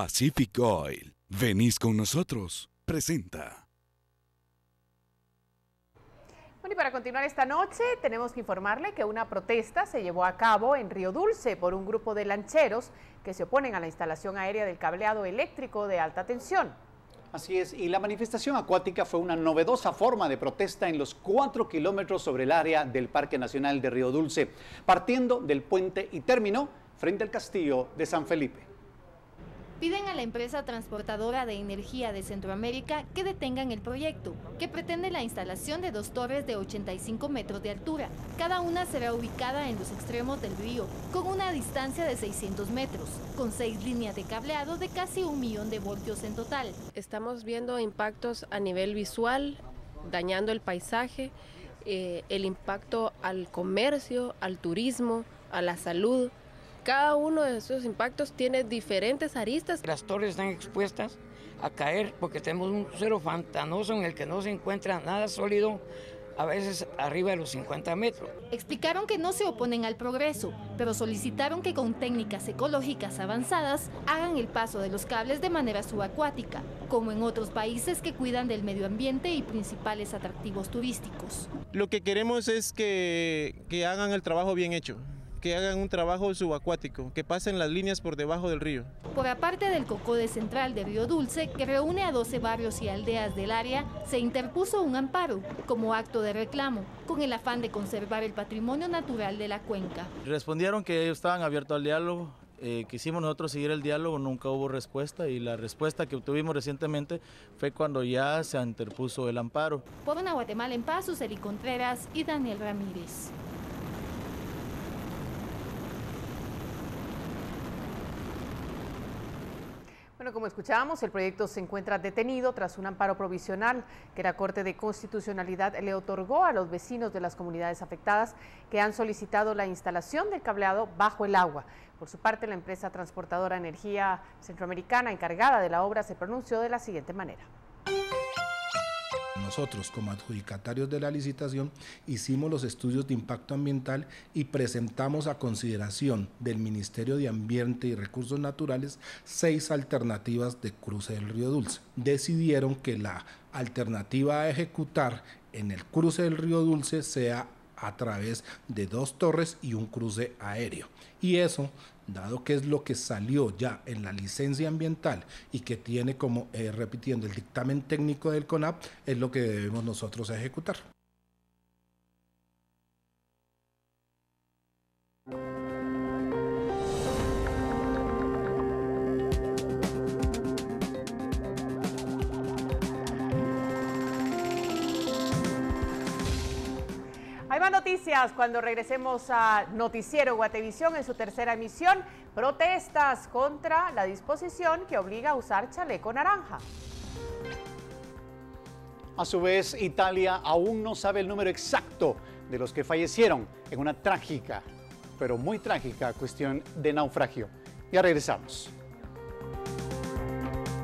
Pacific Oil. Venís con nosotros. Presenta. Bueno, y para continuar esta noche, tenemos que informarle que una protesta se llevó a cabo en Río Dulce por un grupo de lancheros que se oponen a la instalación aérea del cableado eléctrico de alta tensión. Así es, y la manifestación acuática fue una novedosa forma de protesta en los cuatro kilómetros sobre el área del Parque Nacional de Río Dulce, partiendo del puente y terminó frente al castillo de San Felipe piden a la empresa transportadora de energía de Centroamérica que detengan el proyecto, que pretende la instalación de dos torres de 85 metros de altura. Cada una será ubicada en los extremos del río, con una distancia de 600 metros, con seis líneas de cableado de casi un millón de voltios en total. Estamos viendo impactos a nivel visual, dañando el paisaje, eh, el impacto al comercio, al turismo, a la salud. Cada uno de esos impactos tiene diferentes aristas. Las torres están expuestas a caer porque tenemos un suelo fantanoso en el que no se encuentra nada sólido, a veces arriba de los 50 metros. Explicaron que no se oponen al progreso, pero solicitaron que con técnicas ecológicas avanzadas hagan el paso de los cables de manera subacuática, como en otros países que cuidan del medio ambiente y principales atractivos turísticos. Lo que queremos es que, que hagan el trabajo bien hecho que hagan un trabajo subacuático, que pasen las líneas por debajo del río. Por aparte del Cocode Central de Río Dulce, que reúne a 12 barrios y aldeas del área, se interpuso un amparo como acto de reclamo, con el afán de conservar el patrimonio natural de la cuenca. Respondieron que ellos estaban abiertos al diálogo, eh, quisimos nosotros seguir el diálogo, nunca hubo respuesta y la respuesta que obtuvimos recientemente fue cuando ya se interpuso el amparo. Por una Guatemala en paz, Suseli Contreras y Daniel Ramírez. Bueno, como escuchábamos, el proyecto se encuentra detenido tras un amparo provisional que la Corte de Constitucionalidad le otorgó a los vecinos de las comunidades afectadas que han solicitado la instalación del cableado bajo el agua. Por su parte, la empresa transportadora Energía Centroamericana encargada de la obra se pronunció de la siguiente manera nosotros como adjudicatarios de la licitación hicimos los estudios de impacto ambiental y presentamos a consideración del Ministerio de Ambiente y Recursos Naturales seis alternativas de cruce del río Dulce. Decidieron que la alternativa a ejecutar en el cruce del río Dulce sea a través de dos torres y un cruce aéreo. Y eso dado que es lo que salió ya en la licencia ambiental y que tiene como, eh, repitiendo, el dictamen técnico del CONAP, es lo que debemos nosotros ejecutar. Más noticias cuando regresemos a Noticiero Guatevisión en su tercera emisión. Protestas contra la disposición que obliga a usar chaleco naranja. A su vez, Italia aún no sabe el número exacto de los que fallecieron en una trágica, pero muy trágica cuestión de naufragio. Ya regresamos.